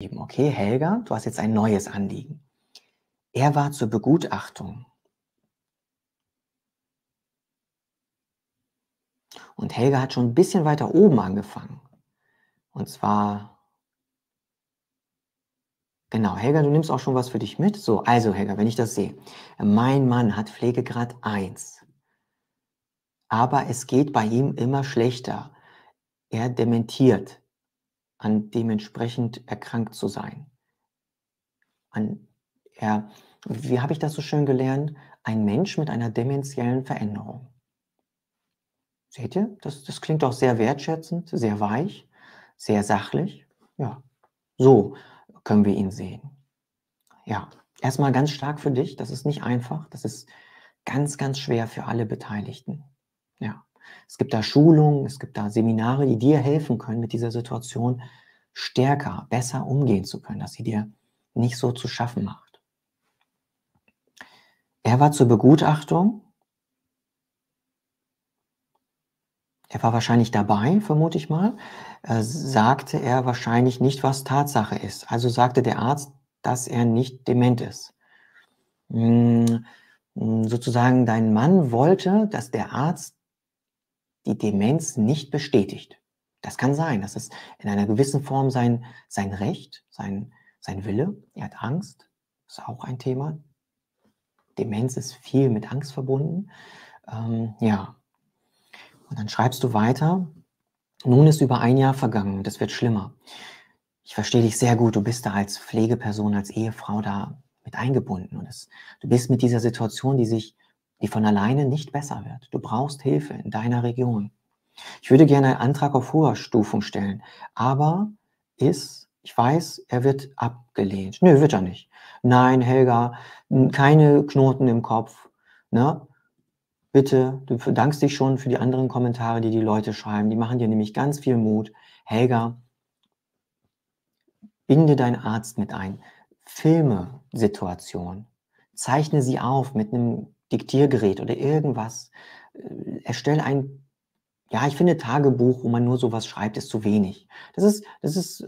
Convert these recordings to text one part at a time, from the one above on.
Okay, Helga, du hast jetzt ein neues Anliegen. Er war zur Begutachtung. Und Helga hat schon ein bisschen weiter oben angefangen. Und zwar, genau, Helga, du nimmst auch schon was für dich mit. So, also Helga, wenn ich das sehe. Mein Mann hat Pflegegrad 1. Aber es geht bei ihm immer schlechter. Er dementiert an dementsprechend erkrankt zu sein. An, er, wie habe ich das so schön gelernt? Ein Mensch mit einer dementiellen Veränderung. Seht ihr? Das, das klingt auch sehr wertschätzend, sehr weich, sehr sachlich. Ja, so können wir ihn sehen. Ja, erstmal ganz stark für dich. Das ist nicht einfach. Das ist ganz, ganz schwer für alle Beteiligten. Ja. Es gibt da Schulungen, es gibt da Seminare, die dir helfen können, mit dieser Situation stärker, besser umgehen zu können, dass sie dir nicht so zu schaffen macht. Er war zur Begutachtung. Er war wahrscheinlich dabei, vermute ich mal. Äh, sagte er wahrscheinlich nicht, was Tatsache ist. Also sagte der Arzt, dass er nicht dement ist. Hm, sozusagen dein Mann wollte, dass der Arzt die Demenz nicht bestätigt. Das kann sein. Das ist in einer gewissen Form sein, sein Recht, sein, sein Wille. Er hat Angst. Das ist auch ein Thema. Demenz ist viel mit Angst verbunden. Ähm, ja. Und dann schreibst du weiter. Nun ist über ein Jahr vergangen und es wird schlimmer. Ich verstehe dich sehr gut. Du bist da als Pflegeperson, als Ehefrau da mit eingebunden. Und es, du bist mit dieser Situation, die sich die von alleine nicht besser wird. Du brauchst Hilfe in deiner Region. Ich würde gerne einen Antrag auf hoher Stufung stellen, aber ist, ich weiß, er wird abgelehnt. Nö, wird er nicht. Nein, Helga, keine Knoten im Kopf. Ne? Bitte, du bedankst dich schon für die anderen Kommentare, die die Leute schreiben. Die machen dir nämlich ganz viel Mut. Helga, binde deinen Arzt mit ein. Filme Situation. Zeichne sie auf mit einem Diktiergerät oder irgendwas. Äh, erstelle ein, ja, ich finde Tagebuch, wo man nur sowas schreibt, ist zu wenig. Das ist, das ist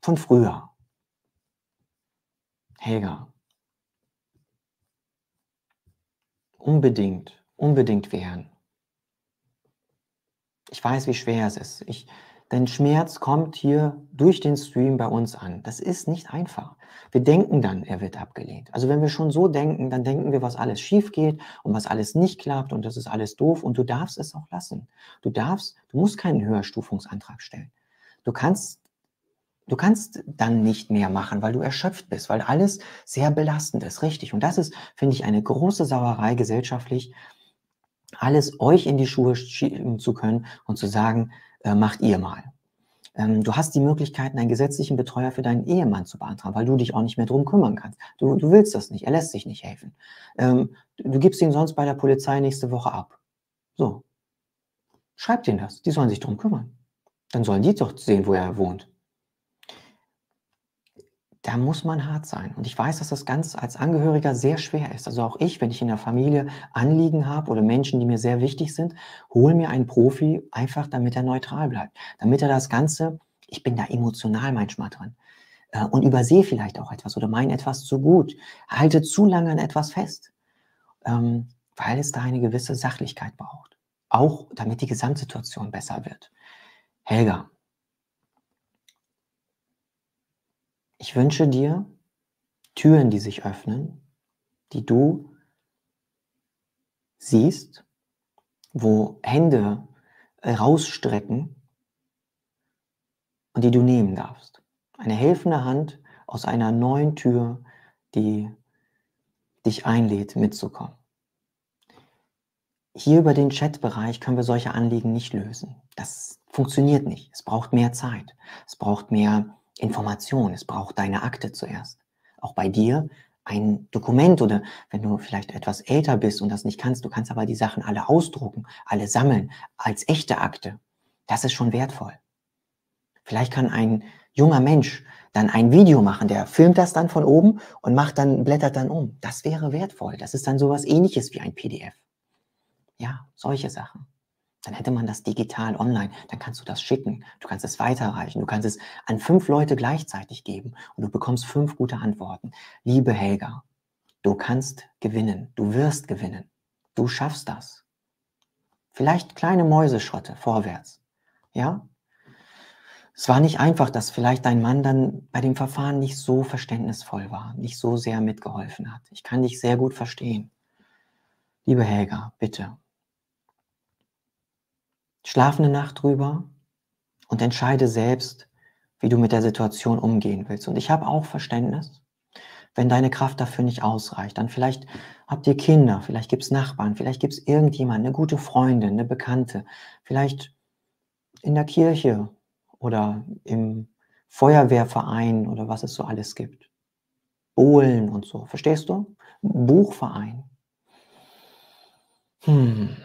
von früher. Helga. Unbedingt, unbedingt wehren. Ich weiß, wie schwer es ist. Ich, Dein Schmerz kommt hier durch den Stream bei uns an. Das ist nicht einfach. Wir denken dann, er wird abgelehnt. Also wenn wir schon so denken, dann denken wir, was alles schief geht und was alles nicht klappt und das ist alles doof und du darfst es auch lassen. Du darfst, du musst keinen Höherstufungsantrag stellen. Du kannst Du kannst dann nicht mehr machen, weil du erschöpft bist, weil alles sehr belastend ist, richtig. Und das ist, finde ich, eine große Sauerei gesellschaftlich, alles euch in die Schuhe schieben zu können und zu sagen, äh, macht ihr mal. Ähm, du hast die Möglichkeit, einen gesetzlichen Betreuer für deinen Ehemann zu beantragen, weil du dich auch nicht mehr drum kümmern kannst. Du, du willst das nicht, er lässt sich nicht helfen. Ähm, du gibst ihn sonst bei der Polizei nächste Woche ab. So. Schreibt ihnen das, die sollen sich drum kümmern. Dann sollen die doch sehen, wo er wohnt da muss man hart sein. Und ich weiß, dass das ganz als Angehöriger sehr schwer ist. Also auch ich, wenn ich in der Familie Anliegen habe oder Menschen, die mir sehr wichtig sind, hole mir einen Profi einfach, damit er neutral bleibt. Damit er das Ganze, ich bin da emotional manchmal drin äh, und übersehe vielleicht auch etwas oder meine etwas zu gut, halte zu lange an etwas fest, ähm, weil es da eine gewisse Sachlichkeit braucht. Auch damit die Gesamtsituation besser wird. Helga, Ich wünsche dir Türen, die sich öffnen, die du siehst, wo Hände rausstrecken und die du nehmen darfst. Eine helfende Hand aus einer neuen Tür, die dich einlädt, mitzukommen. Hier über den Chatbereich können wir solche Anliegen nicht lösen. Das funktioniert nicht. Es braucht mehr Zeit. Es braucht mehr Information, es braucht deine Akte zuerst. Auch bei dir ein Dokument oder wenn du vielleicht etwas älter bist und das nicht kannst, du kannst aber die Sachen alle ausdrucken, alle sammeln als echte Akte. Das ist schon wertvoll. Vielleicht kann ein junger Mensch dann ein Video machen, der filmt das dann von oben und macht dann, blättert dann um. Das wäre wertvoll. Das ist dann sowas ähnliches wie ein PDF. Ja, solche Sachen. Dann hätte man das digital online. Dann kannst du das schicken. Du kannst es weiterreichen. Du kannst es an fünf Leute gleichzeitig geben und du bekommst fünf gute Antworten. Liebe Helga, du kannst gewinnen. Du wirst gewinnen. Du schaffst das. Vielleicht kleine Mäuseschritte vorwärts. Ja? Es war nicht einfach, dass vielleicht dein Mann dann bei dem Verfahren nicht so verständnisvoll war, nicht so sehr mitgeholfen hat. Ich kann dich sehr gut verstehen. Liebe Helga, bitte. Schlaf eine Nacht drüber und entscheide selbst, wie du mit der Situation umgehen willst. Und ich habe auch Verständnis, wenn deine Kraft dafür nicht ausreicht. Dann vielleicht habt ihr Kinder, vielleicht gibt es Nachbarn, vielleicht gibt es irgendjemand, eine gute Freundin, eine Bekannte, vielleicht in der Kirche oder im Feuerwehrverein oder was es so alles gibt. Bohlen und so, verstehst du? Buchverein. Hm.